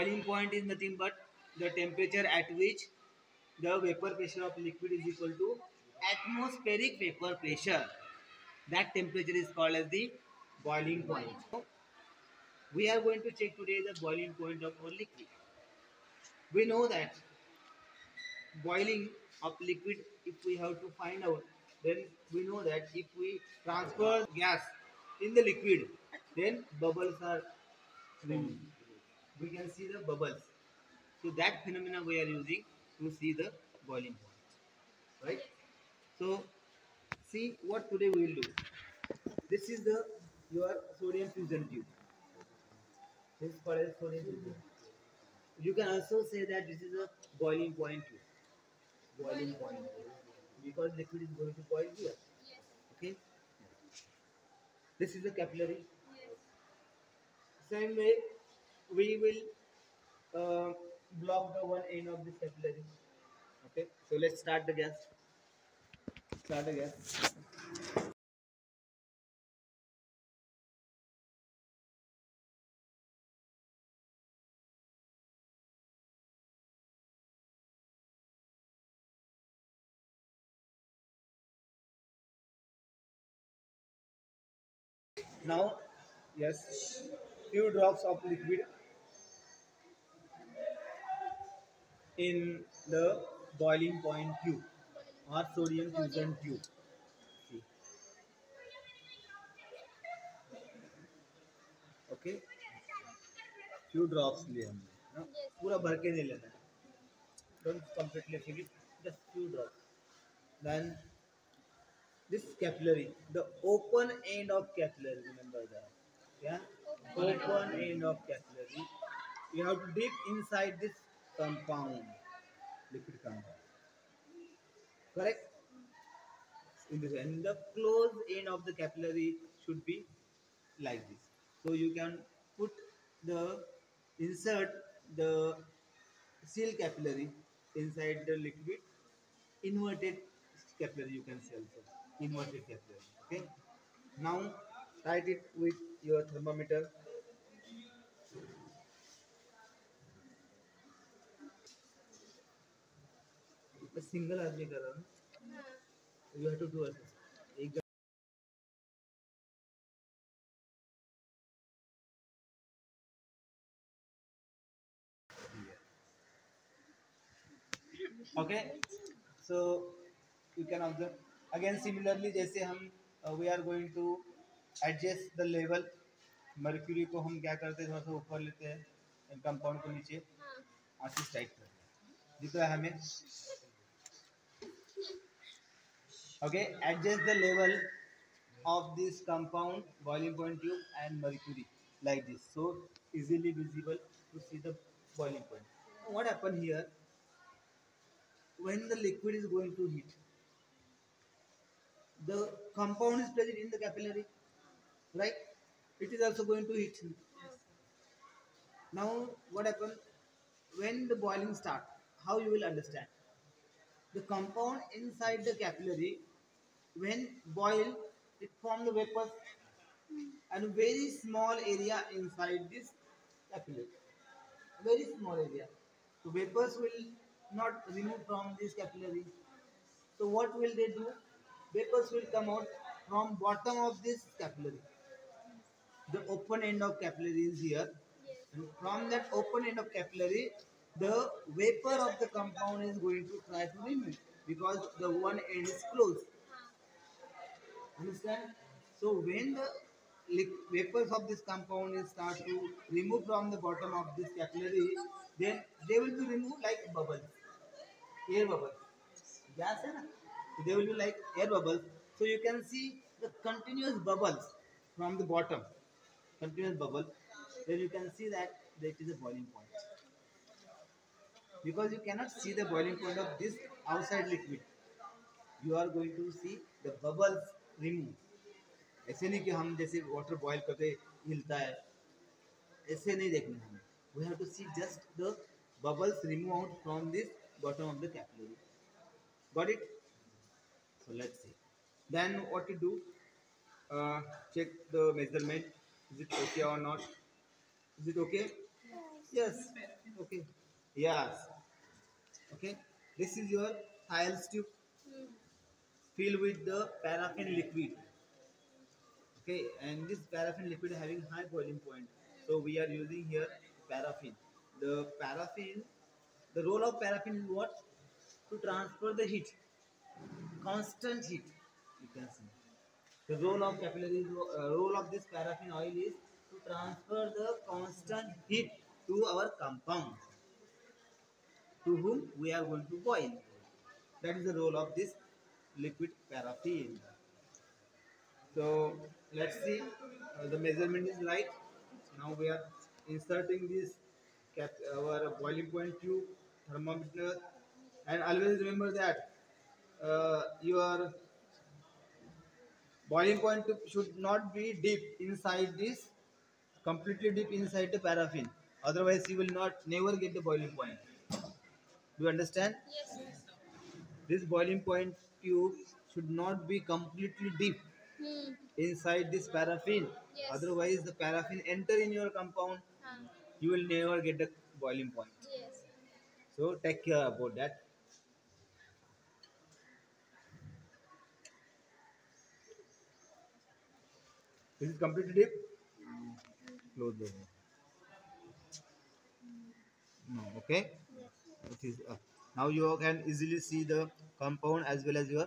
boiling point is nothing but the temperature at which the vapor pressure of liquid is equal to atmospheric vapor pressure. That temperature is called as the boiling point. We are going to check today the boiling point of our liquid. We know that boiling of liquid if we have to find out then we know that if we transfer gas in the liquid then bubbles are forming we can see the bubbles. So that phenomena we are using to see the boiling point, right? So see what today we will do. This is the your sodium fusion tube. This is called as sodium fusion. You can also say that this is a boiling point tube. Boiling point because liquid is going to boil here. Okay. This is the capillary. Same way we will uh, block the one end of the capillary okay so let's start the gas start the gas Now, yes, few drops of liquid in the boiling point tube or sodium fusion tube. See. Okay, few drops लिए हमने ना पूरा भर के नहीं लेना है don't completely fill it just few drops then this capillary the open end of capillary remember that yeah open end of capillary you have to dip inside this compound, liquid compound. Correct? And the closed end of the capillary should be like this. So you can put the insert the seal capillary inside the liquid inverted capillary you can see also inverted capillary okay now write it with your thermometer तो single आदमी कर रहा हूँ you have to do एक okay so you can observe again similarly जैसे हम we are going to adjust the level mercury को हम क्या करते हैं थोड़ा सा ऊपर लेते हैं कंपाउंड को नीचे हाँ। आशीष टाइट करते हैं जितना हमें okay adjust the level of this compound boiling point tube and mercury like this so easily visible to see the boiling point what happened here when the liquid is going to heat the compound is present in the capillary right it is also going to heat now what happened when the boiling start how you will understand the compound inside the capillary when boiled, it forms vapors and very small area inside this capillary. Very small area. So vapors will not remove from this capillary. So what will they do? Vapors will come out from bottom of this capillary. The open end of capillary is here. And from that open end of capillary, the vapor of the compound is going to try to remove because the one end is closed. Understand? So when the vapors of this compound is start to remove from the bottom of this capillary, then they will be removed like bubbles, air bubbles. So they will be like air bubbles. So you can see the continuous bubbles from the bottom, continuous bubble. Then you can see that there is a boiling point. Because you cannot see the boiling point of this outside liquid. You are going to see the bubbles creamy ऐसे नहीं कि हम जैसे water boil करके हिलता है ऐसे नहीं देखना हमें we have to see just the bubbles remove out from this bottom of the capillary but it so let's see then what to do check the measurement is it okay और not is it okay yes okay yes okay this is your Thiele tube Fill with the paraffin liquid okay and this paraffin liquid having high boiling point so we are using here paraffin the paraffin the role of paraffin what to transfer the heat constant heat you can see the role of capillary uh, role of this paraffin oil is to transfer the constant heat to our compound to whom we are going to boil that is the role of this liquid paraffin. So let's see uh, the measurement is light. Now we are inserting this cap our boiling point tube thermometer and always remember that uh, your boiling point should not be deep inside this completely deep inside the paraffin otherwise you will not never get the boiling point do you understand yes, sir. this boiling point tube should not be completely deep hmm. inside this paraffin. Yes. Otherwise, the paraffin enter in your compound. You will never get the boiling point. Yes. So take care about that. Is it completely deep? Close the door. No, okay. Yes. It is Now you can easily see the compound as well as your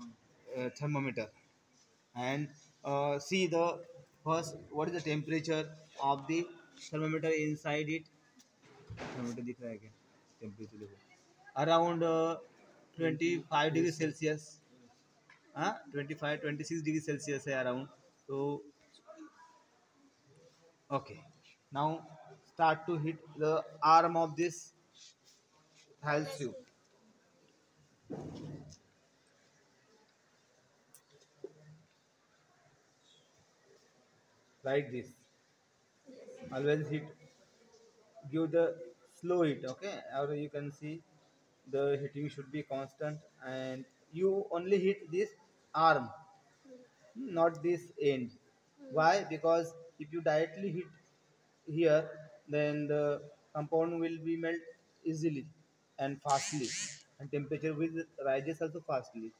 uh, thermometer and uh, see the first what is the temperature of the thermometer inside it thermometer dikh raha hai kya temperature dekho around uh, 25 degree celsius ha uh, 25 26 degree celsius hai around so okay now start to hit the arm of this thyle tube like this always hit give the slow hit okay or you can see the hitting should be constant and you only hit this arm not this end why because if you directly hit here then the compound will be melt easily and fastly and temperature which rises also fastly.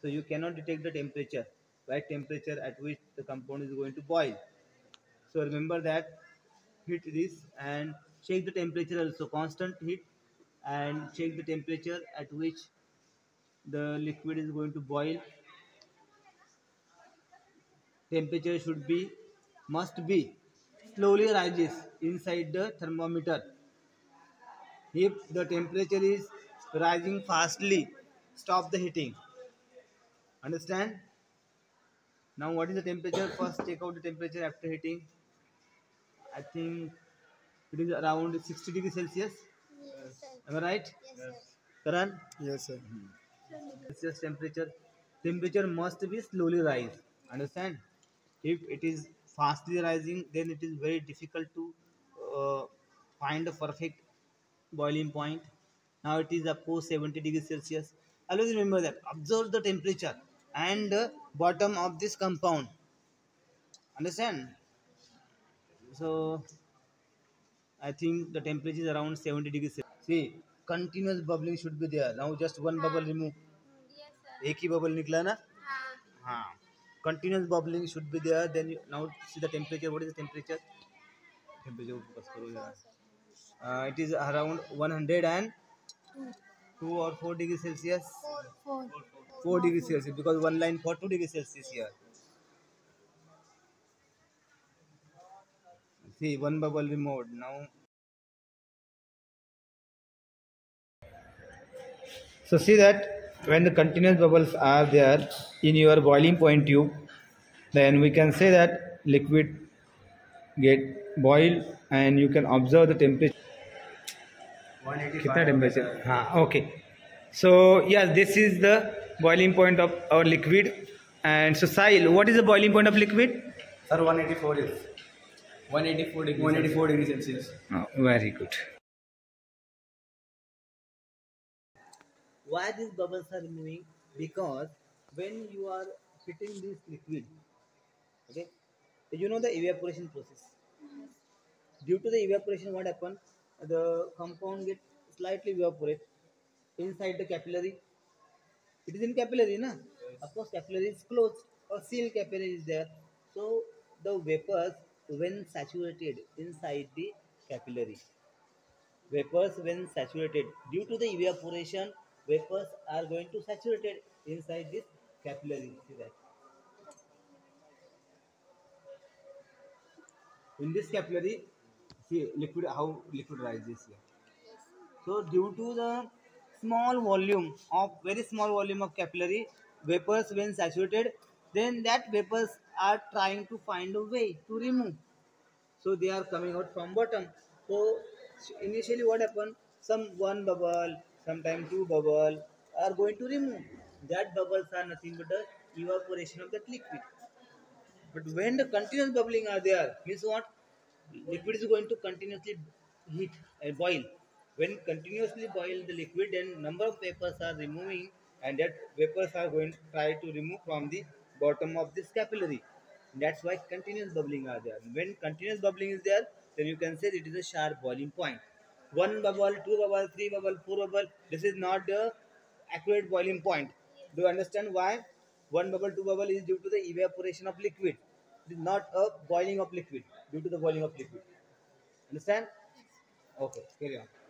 So you cannot detect the temperature, right temperature at which the compound is going to boil. So remember that heat this and check the temperature also constant heat and check the temperature at which the liquid is going to boil. Temperature should be must be slowly rises inside the thermometer. If the temperature is rising fastly stop the heating understand now what is the temperature first take out the temperature after heating i think it is around 60 degree celsius yes. am i right yes karan yes sir mm -hmm. celsius temperature temperature must be slowly rise understand if it is fastly rising then it is very difficult to uh, find the perfect boiling point Now it is up to 70 degrees Celsius. Always remember that. Observe the temperature and uh, bottom of this compound. Understand? So I think the temperature is around 70 degrees Celsius. See, continuous bubbling should be there. Now just one bubble remove. yes sir एक ही bubble निकला ना हाँ continuous bubbling should be there then now see the temperature what is the temperature temperature focus करो uh, it is around 100 and 2 or 4 degrees Celsius? 4 degrees Celsius, because one line for 2 degrees Celsius here. See, one bubble removed now. So see that when the continuous bubbles are there in your boiling point tube, then we can say that liquid get boiled, and you can observe the temperature. कितना temperature हाँ okay so yes this is the boiling point of our liquid and so soil what is the boiling point of liquid Sir, 184 is 184 degrees 184 degrees Celsius. Very good why these bubbles are moving because when you are heating this liquid okay you know the evaporation process due to the evaporation what happen the compound get slightly evaporate inside the capillary. It is in capillary, na? Yes. Of course, capillary is closed or seal capillary is there. So the vapors when saturated inside the capillary, vapors when saturated due to the evaporation, vapors are going to saturated inside this capillary. See that. In this capillary, see liquid how liquid rises here. So due to the small volume of very small volume of capillary vapors when saturated then that vapors are trying to find a way to remove. So they are coming out from bottom. So initially what happened some one bubble sometimes two bubble are going to remove that bubbles are nothing but the evaporation of that liquid but when the continuous bubbling are there means what liquid is going to continuously heat and boil when continuously boil the liquid and number of vapors are removing and that vapors are going to try to remove from the bottom of this capillary that's why continuous bubbling are there when continuous bubbling is there then you can say it is a sharp boiling point one bubble two bubble three bubble four bubble this is not the accurate boiling point do you understand why one bubble two bubble is due to the evaporation of liquid it is not a boiling of liquid due to the boiling of liquid. Understand? Okay, carry on.